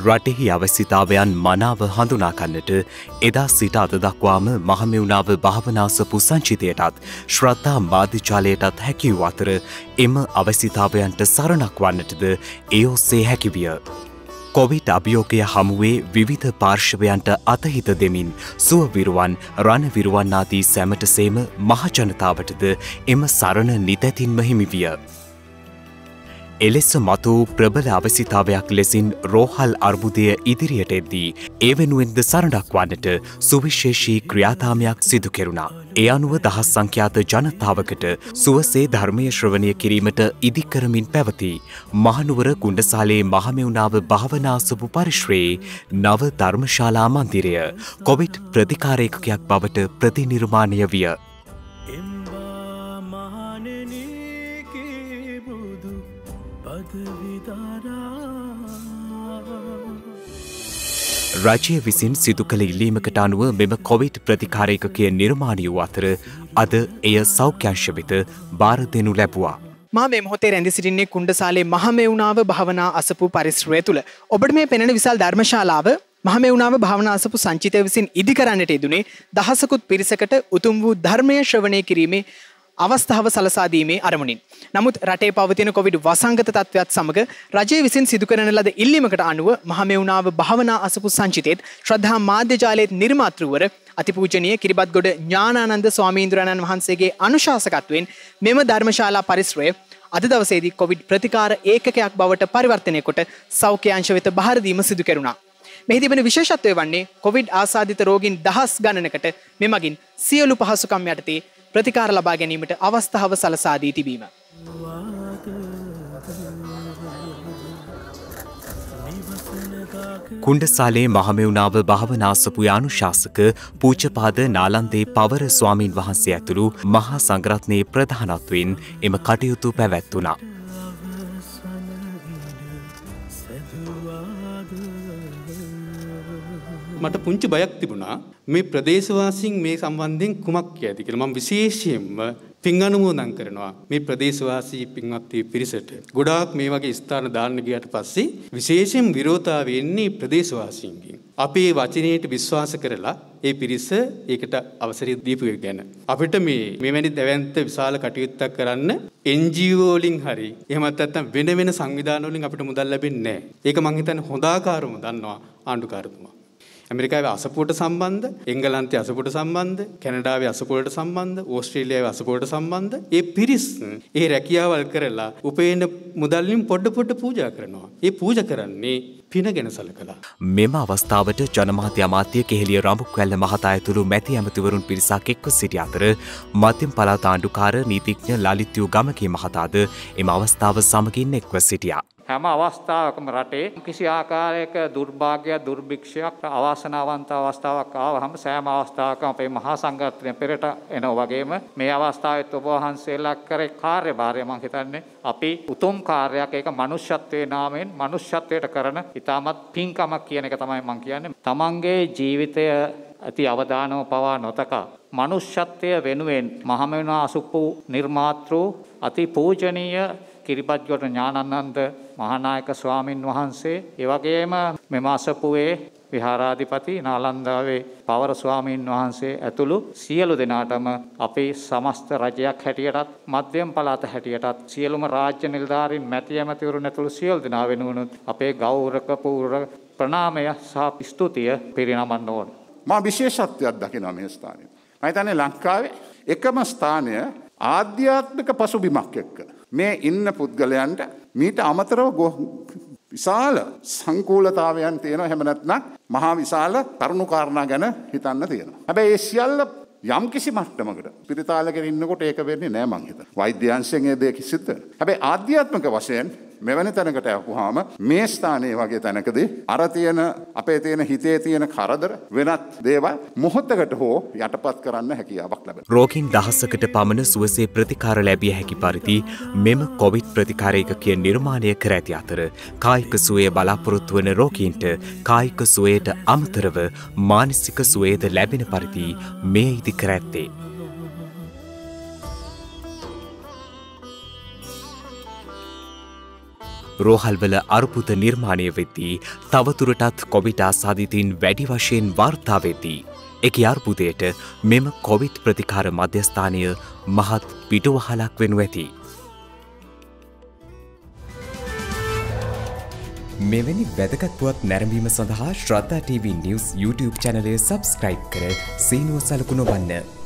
රටෙහි අවශ්‍යතාවයන් මනාව හඳුනාකන්නට එදා සිට අද දක්වාම මහමෙවුණාව භාවනාසපු සංචිතයටත් ශ්‍රද්ධා මාධ්‍යචාලයටත් හැකිවූ අතර එම අවශ්‍යතාවයන්ට සරණක් වන්නටද ඒ ඔස්සේ හැකිවිය. කොවිට් අභියෝගය හමුවේ විවිධ පාර්ශවයන්ට අතහිත දෙමින් සුවවිරුවන් රණවිරුවන්නාදී සැමට සේම මහජනතාවටද එම සරණ නිතැතින්ම හිමිවිය. එලෙස මතු වූ ප්‍රබල අවසිතාවයක් ලෙසින් රෝහල් අර්බුදය ඉදිරියට එද්දී ඒ වෙනුවෙන්ද සරණක් වන්නට සුවිශේෂී ක්‍රියාතාමයක් සිදු කෙරුණා. ඒ අනුව දහස් සංඛ්‍යාත ජනතාවකට සුවසේ ධර්මය ශ්‍රවණය කිරීමට ඉදිකරමින් පැවති. මහනුවර කුණ්ඩසාලේ මහමෙවුණාව භාවනාසපු පරිශ්‍රයේ නව ධර්මශාලා මන්දිරය කොවිට් ප්‍රතිකාරේකයක් බවට ප්‍රතිනිර්මාණය විය. රජය විසින් සිදු කළ ඉල්ලීමකට අනුව මෙම කොවිට් ප්‍රතිකාරයකකය නිර්මාණය වූ අතර අද එය සෞඛ්‍යංශ වෙත බාර දෙනු ලැබවා. මා මේ මොහොතේ රැඳි සිටින්නේ කුණ්ඩසාලේ මහමෙවුනාව භාවනා අසපු පරිශ්‍රය තුළ. ඔබට මේ පෙනෙන විසල් ධර්මශාලාව මහමෙවුනාව භාවනා අසපු සංචිතය විසින් ඉදි කරන්නට යෙදුනේ දහසකුත් පිරිසකට උතුම් වූ ධර්මය ශ්‍රවණය කිරීමේ අවස්ථාව සලසාදීමේ අරමුණින්. නමුත් රටේ පවතින කොවිඩ් වසංගත තත්ත්වයක් සමග රජය විසින් සිදු කරන ලද ඉල්ලීමකට අනුව මහමෙවුනාව භාවනා අසපු සංචිතයත් ශ්‍රද්ධා මාධ්‍යජාලයේත් නිර්මාතෘවර අතිපූජනීය කිරිබත්ගොඩ ඥානානන්ද ස්වාමීන්ද්‍රයන්න් වහන්සේගේ අනුශාසකත්වයෙන් මෙම ධර්මශාලා පරිශ්‍රය අද දවසේදී කොවිඩ් ප්‍රතිකාර ඒකකයක් බවට පරිවර්තනය කොට සෞඛ්‍ය අංශ වෙත බහර දීම සිදු කෙරුණා. මෙහි තිබෙන විශේෂත්වය වන්නේ කොවිඩ් ආසාදිත රෝගීන් දහස් ගණනකට මෙමගින් සියලු පහසුකම් යටතේ ප්‍රතිකාර ලබා ගැනීමට අවස්ථාව සලසාදී තිබීම. කුණ්ඩසාලේ මහමෙවුණාව භාවනාසපු යානුශාසක පූජපාද නාලන්දේ පවර ස්වාමීන් වහන්සේ ඇතුළු මහා සංග්‍රත්නයේ ප්‍රධානත්වයෙන් එම කටයුතු පැවැත්වුණා. මට පුංචි බයක් තිබුණා මේ ප්‍රදේශවාසීන් මේ සම්බන්ධයෙන් කුමක් කියයිද කියලා මම විශේෂයෙන්ම පින් අනුමෝදන් කරනවා මේ ප්‍රදේශවාසී පින්වත් පිරිසට. ගොඩාක් මේ වගේ ස්ථාන දාන්න ගියට පස්සේ විශේෂයෙන් විරෝධතාවය එන්නේ ප්‍රදේශවාසීන්ගෙන්. අපේ වචනයට විශ්වාස කරලා ඒ පිරිස ඒකට අවසරය දීපු ගැන. අපිට මේ මෙවැනි දැවැන්ත විශාල කටයුත්තක් කරන්න NGO වලින් හරි එහෙමත් නැත්නම් වෙන වෙන සංවිධාන වලින් අපිට මුදල් ලැබෙන්නේ නැහැ. ඒක මං හිතන්නේ හොඳ ආකාරව දන්නවා ආණ්ඩුකාරතුමා. ඇමරිකාවේ අසපුවට සම්බන්ධ, එංගලන්තයේ අසපුවට සම්බන්ධ, කැනඩාවේ අසපුවට සම්බන්ධ, ඕස්ට්‍රේලියාවේ අසපුවට සම්බන්ධ ඒ පිරිස් ඒ රැකියාවල් කරලා උපේන මුදල්ලින් පොඩ පොඩ පූජා කරනවා. ඒ පූජා කරන්නේ පින ගැන සලකලා. මෙම අවස්ථාවට ජනමාධ්‍ය අමාත්‍ය කෙහෙලිය රඹුක්වැල්ල මහතා ඇතුළු මැති ඇමතිවරුන් පිරිසක් එක්ව සිටි අතර මධ්‍යම පළාත ආණ්ඩුකාර නීතිඥ ලලිත්යු ගමකේ මහතාද එම අවස්ථාව සමගින් එක්ව සිටියා. හැම අවස්ථාවකම රටේ කිසි ආකාරයක දුර්භාග්‍යයක් දුර්භික්ෂයක් අවාසනාවන්ත අවස්ථාවක් ආවහම සෑම අවස්ථාවකම අපේ මහා සංඝරත්නය පෙරට එනවා වගේම මේ අවස්ථාවෙත් ඔබ වහන්සේලා කරේ කාර්යභාරය මම හිතන්නේ අපි උතුම් කාර්යයක් ඒක මනුෂ්‍යත්වයේ නාමයෙන් මනුෂ්‍යත්වයට කරන ඉතාමත් පින්කමක් කියන එක තමයි මම කියන්නේ. තමන්ගේ ජීවිතය ඇති අවදානව පවා නොතකා මනුෂ්‍යත්වය වෙනුවෙන් මහමෙවුනා අසුප්පු නිර්මාතෘ අති පූජනීය කිරිපත්ගොට ඥානන්ද මහානායක ස්වාමින් වහන්සේ, ඒ වගේම මෙම අසපුවේ විහාරාධිපති නාලන්දාවේ පවර ස්වාමීන් වහන්සේ ඇතුළු සියලු දෙනාටම අපේ සමස්ත රජයක් හැටියටත් මධ්‍යම පළාත හැටියටත් සියලුම රාජ්‍ය නිලධාරීන් මැති ඇමතිවරුන් ඇතුළු සියලු දෙනා වෙනුවනුත් අපේ ගෞරක පූර්ව ප්‍රණාමය සහ ස්තුතිය පිරිනමන්න ඕන. මා විශේෂත්වයක් දකිනවා මේ ස්ථානයේ. මම හිතන්නේ ලංකාවේ එකම ස්ථානය ආධ්‍යාත්මික පසුබිමක් එක්ක මේ ඉන්න පුද්ගලයන්ට මීට අමතරව විශාල සංකූලතාවයන් තියෙනවා එහෙම නැත්නම් මහා විශාල තරුණු කාරණා ගැන හිතන්න තියෙනවා. හැබැයි ඒ සියල්ල යම් කිසි මට්ටමකට පිරිතාලගෙන ඉන්නකොට ඒක වෙන්නේ නෑ මං හිතන. වෛද්‍ය අංශයෙන් ඒ දේ සිද්ධ වෙනවා. හැබැයි ආධ්‍යාත්මික වශයෙන් මෙවැනි තැනකට ඇහුවාම මේ ස්ථානයේ වගේ තැනකදී අර තියෙන අපේ තියෙන හිතේ තියෙන කරදර වෙනත් දේවල් මොහොතකට හෝ යටපත් කරන්න හැකියාවක් ලැබෙනවා. රෝගීන් දහසකට පමණ සුවසේ ප්‍රතිකාර ලැබිය හැකි පරිදි මෙම කොවිඩ් ප්‍රතිකාරයකකිය නිර්මාණය කර ඇති අතර කායික සුවය බලාපොරොත්තු වන රෝගීන්ට කායික සුවයට අමතරව මානසික සුවේද ලැබෙන පරිදි මේ ඉදි කර ඇත්තේ. රෝහල්වල අර්පුත නිර්මාණය වෙද්දී තවතුරටත් කොවිට ආසාධිතින් වැඩි වශයෙන් වාර්තා වෙද්දී. එක අර්බුදයට මෙම කොවිට් ප්‍රතිකාර මධ්‍යස්ථානය මහත් පිටුවහලක් වෙනු ඇති. මෙවැනි වැදගත්පුවත් නැරඹීම සඳහා ශ්‍රද්ධා TV නිවස් YouTube චැනලය සබස්ක්‍රයිබ් කර සීනුව සලකුණ වන්න.